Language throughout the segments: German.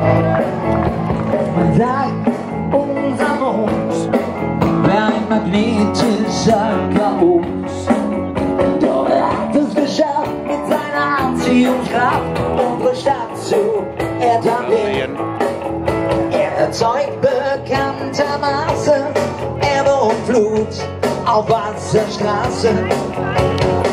Man sagt, unser Mond wäre ein magnetischer Chaos. Doch er hat es geschafft, mit seiner Anziehungskraft unsere Stadt zu etablieren. Er erzeugt bekanntermaßen Ebbe und Flut auf Wasserstraßen.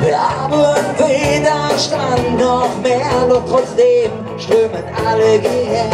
Wir haben Widerstand noch mehr, doch trotzdem strömen alle hierher.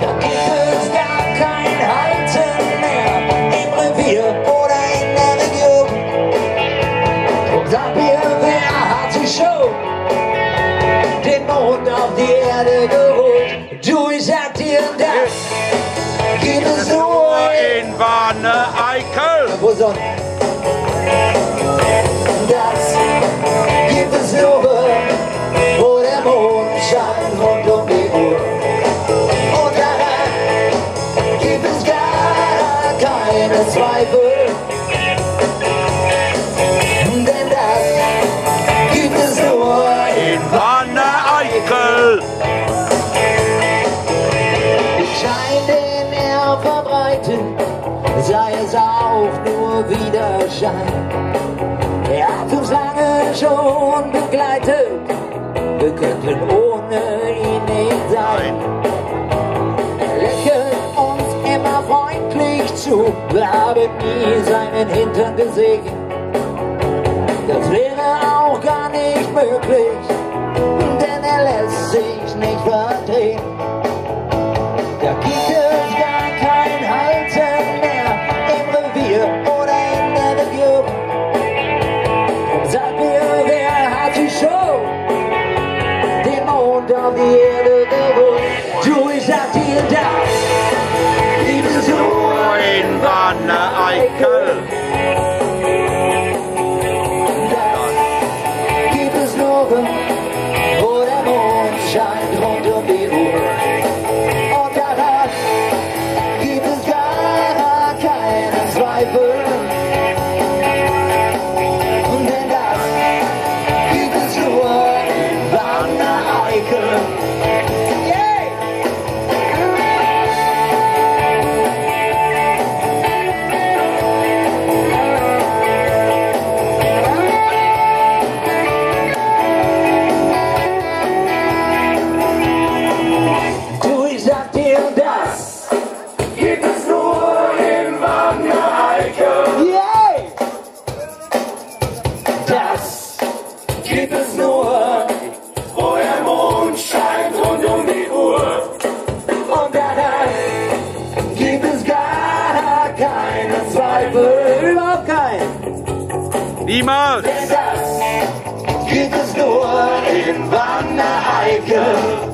Da gibt es gar kein Halten mehr im Revier oder in der Region. Und sag mir, wer hat die Show den Mond auf die Erde geholt? Du, ich sag dir, das gibt es nur in In Warne Eickel. wo sonst? Wir könnten ohne ihn nicht sein. Er lächelt uns immer freundlich zu, wir haben nie seinen Hintern gesehen. Das wäre auch gar nicht möglich, denn er lässt sich nicht verdrehen. Da Warne Eickel. Zweifel. Überhaupt keinen. Niemals. Denn das gibt es nur in Wanne Eickel.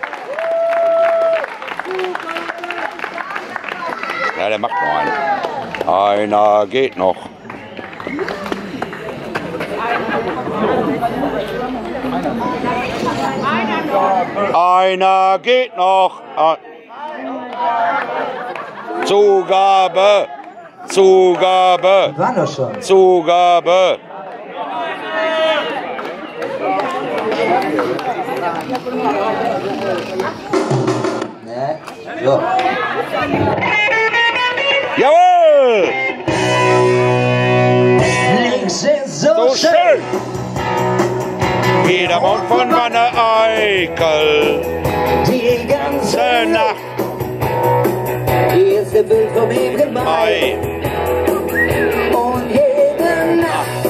Einer geht noch. Einer geht noch. Ah. Zugabe. Zugabe. Zugabe. Ne? So. Jawohl! Links ist so, So schön. schön! Wie der Mond von Wanne Eickel. Die ganze Ganze Nacht. Hier ist der Bild vom ewigen Mai. Und jede Nacht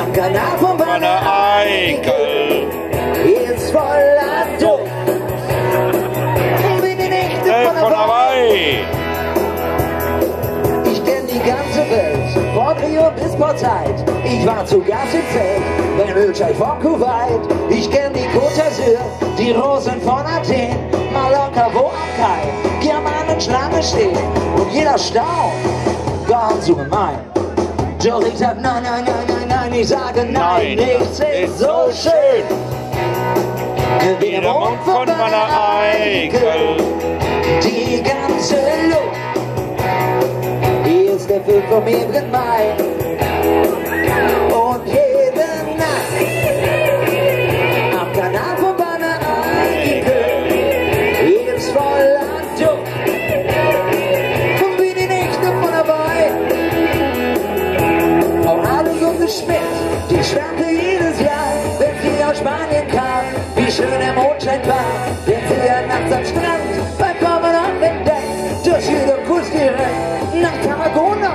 am Kanal von der Eikel. ist voller die ganze Welt, von Rio bis Port Said. Ich war zu Gast im Zelt, beim Ölscheich von Kuwait. Ich kenn die Côte d'Azur, die Rosen von Athen. Mallorca, wo am Kai Germanen Schlange stehen. Und jeder staunt, ganz so gemein. Doch ich sag nein, nein, nein, nein, nein, ich sage nein, Nein, nichts ist so schön. Wie der Mond von meiner Eikel. Die ganze Luft. Hier ist der Film vom ewigen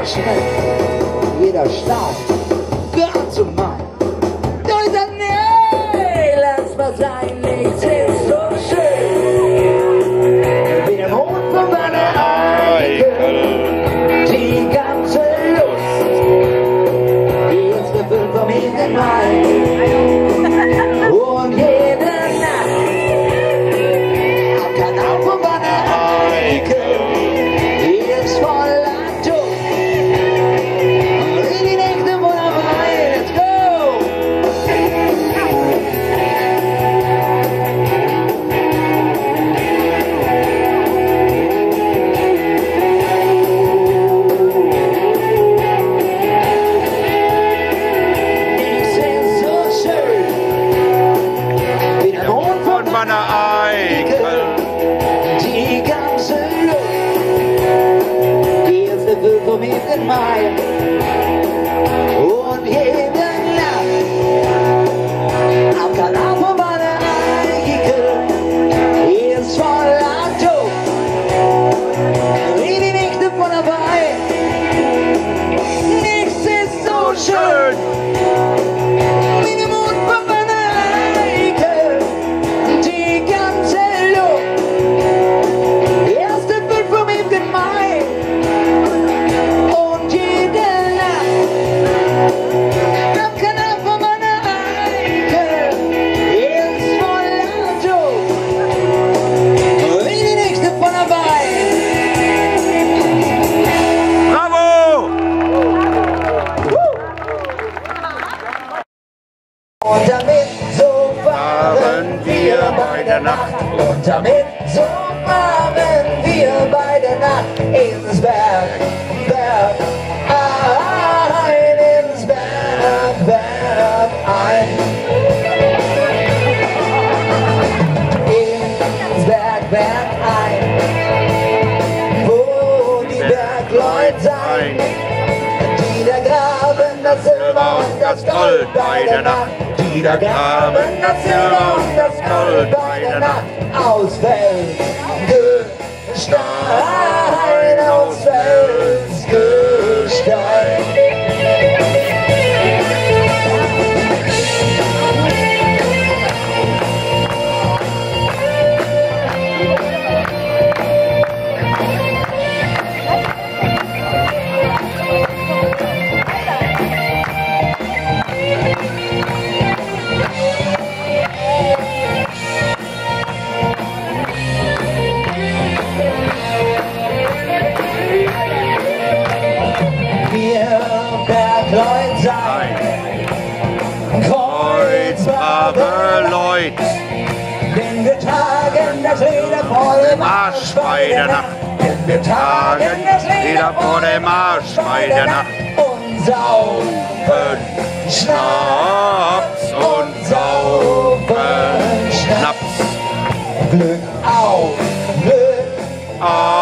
Tarragona schmeckt. Jeder staunt, Eikel. die ganze Luft. Hier ist der Bild vom ewigen Mai. Fahren wir bei der Nacht. Und damit so fahren wir bei der Nacht ins Berg, Berg ein, ins Berg, Berg ein. Ins Berg, Berg ein, wo die Bergleute sein, die da graben das Silber und das Gold bei der Nacht. Die da graben das Gold bei der Nacht. Aus Felsgestein, aus Aber Leut, Denn wir tragen das Leder vor dem Arsch bei der Nacht. Denn wir tragen das Leder vor dem Arsch bei der Nacht. Und saufen Schnaps und saufen Schnaps. Glück auf, Glück Ah.